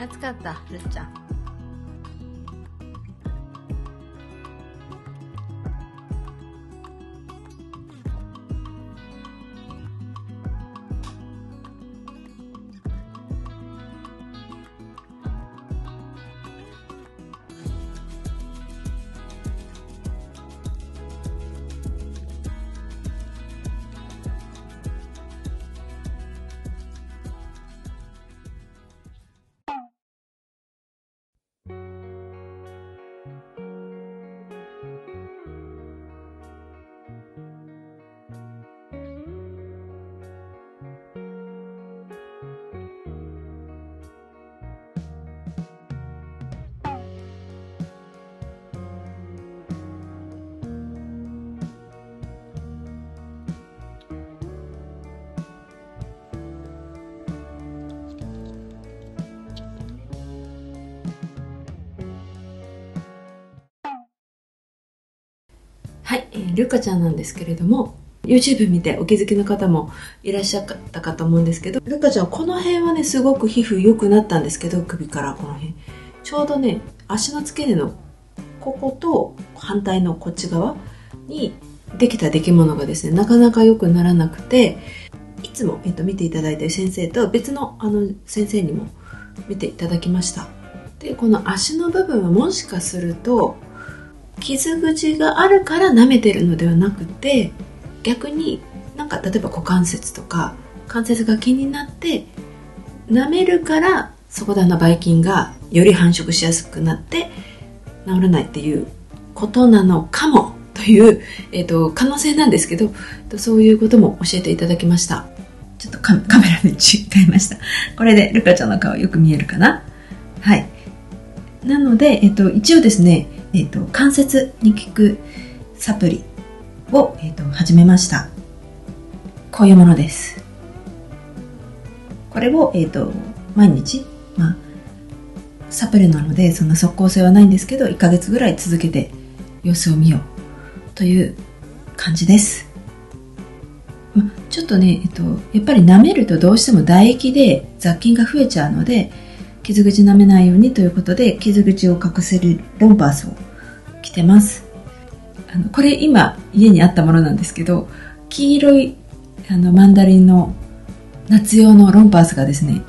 暑かったるっちゃん。はい、えー、ルカちゃんなんですけれども YouTube 見てお気づきの方もいらっしゃったかと思うんですけどルカちゃんこの辺はねすごく皮膚良くなったんですけど首からこの辺。ちょうどね足の付け根のここと反対のこっち側にできた出来物がですねなかなか良くならなくていつも、えっと、見ていただいてる先生と別のあの先生にも見ていただきました。でこの足の部分はもしかすると傷口があるから舐めてるのではなくて逆になんか例えば股関節とか関節が気になって舐めるからそこであのばい菌がより繁殖しやすくなって治らないっていうことなのかもという、えーと、可能性なんですけどそういうことも教えていただきました。ちょっとカメラに違いました。これでルカちゃんの顔よく見えるかな？はい。なので、えっ、ー、と、一応ですねえっ、ー、と、関節に効くサプリを、え、ー、と、始めました。こういうものです。これを、えっ、と、毎日、まあ、サプリなので、そんな即効性はないんですけど、1ヶ月ぐらい続けて様子を見ようという感じです。まちょっとね、えっと、やっぱり舐めるとどうしても唾液で雑菌が増えちゃうので、傷口舐めないようにということで傷口を隠せるロンパースを着てます。あのこれ今家にあったものなんですけど黄色いあのマンダリンの夏用のロンパースがですね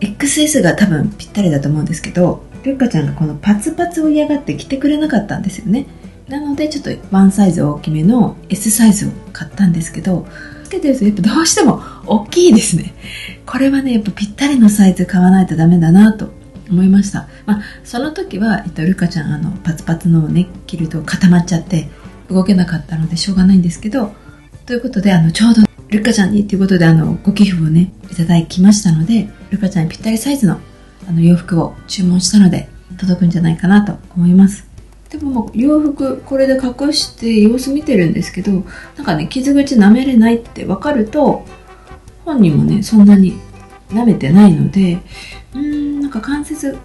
XS が多分ぴったりだと思うんですけどルッカちゃんがこのパツパツを嫌がって着てくれなかったんですよね。なのでちょっとワンサイズ大きめの S サイズを買ったんですけどつけてるとやっぱどうしても大きいですね。これはねやっぱぴったりのサイズ買わないとダメだなと思いました、まあ、その時は、えっと、ルカちゃんあのパツパツのをね着ると固まっちゃって動けなかったのでしょうがないんですけどということであのちょうどルカちゃんにということであのご寄付をねいただきましたのでルカちゃんにぴったりサイズのあの洋服を注文したので届くんじゃないかなと思います。でももう洋服これで隠して様子見てるんですけどなんかね傷口舐めれないって分かると本人もねそんなに舐めてないのでうーんなんか関節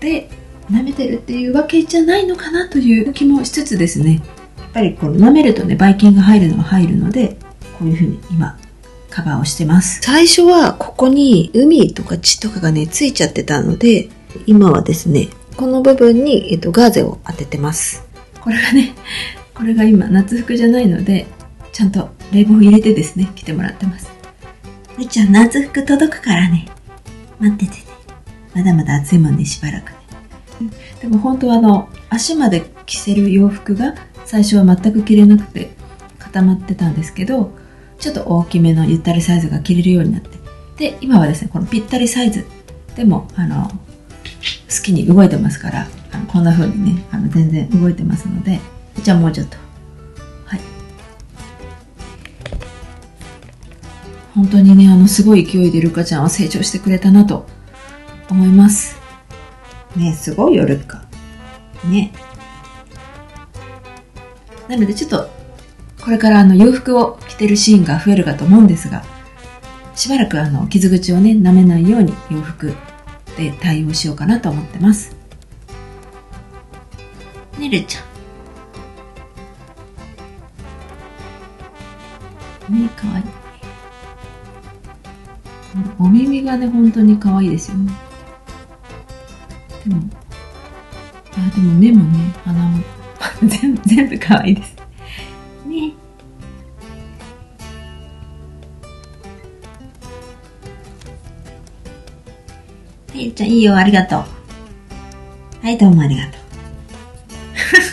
で舐めてるっていうわけじゃないのかなという気もしつつですね。やっぱりこう舐めるとねばい菌が入るのは入るのでこういうふうに今カバーをしてます。最初はここに海とか血とかがねついちゃってたので今はですねこの部分に、えっと、ガーゼを当ててます。これがねこれが今夏服じゃないのでちゃんと冷房を入れてですね着てもらってます。みちゃん夏服届くからね。待っててね。まだまだ暑いもんねしばらくね。でも本当はあの足まで着せる洋服が最初は全く着れなくて固まってたんですけどちょっと大きめのゆったりサイズが着れるようになって。で今はですねこのぴったりサイズでもあの好きに動いてますからあのこんな風にねあの全然動いてますのでじゃあもうちょっと。はい。本当にねあのすごい勢いでルカちゃんは成長してくれたなと思います。ねすごいよルカ。ね。なのでちょっとこれからあの洋服を着てるシーンが増えるかと思うんですがしばらくあの傷口をね舐めないように洋服で対応しようかなと思ってます。ねるちゃん。ねかわいい。お耳がね本当に可愛いですよね。でも、あ、でも目もね、鼻も、全部、全部可愛いです。ね。はい、ちゃんいいよ、ありがとう。はい、どうもありがとう。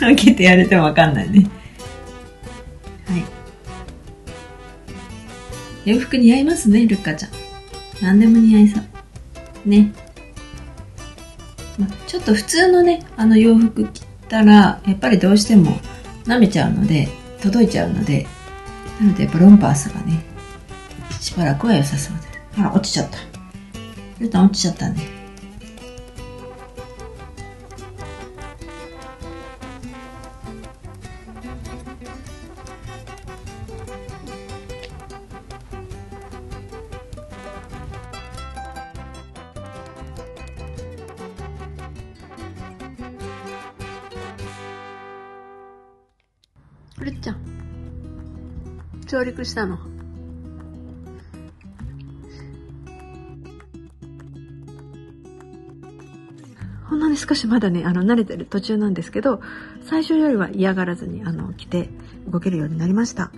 開けてやれてもわかんないね。はい。洋服似合いますね、ルッカちゃん。何でも似合いそう。ね。ま、ちょっと普通のね、あの洋服着たら、やっぱりどうしても舐めちゃうので、届いちゃうので、なのでやっぱロンパースがね、しばらくは良さそうです。あら、落ちちゃった。ルタン落ちちゃったね。るちゃん。上陸したの。ほんのに少しまだね、あの、慣れてる途中なんですけど、最初よりは嫌がらずに、あの、来て動けるようになりました。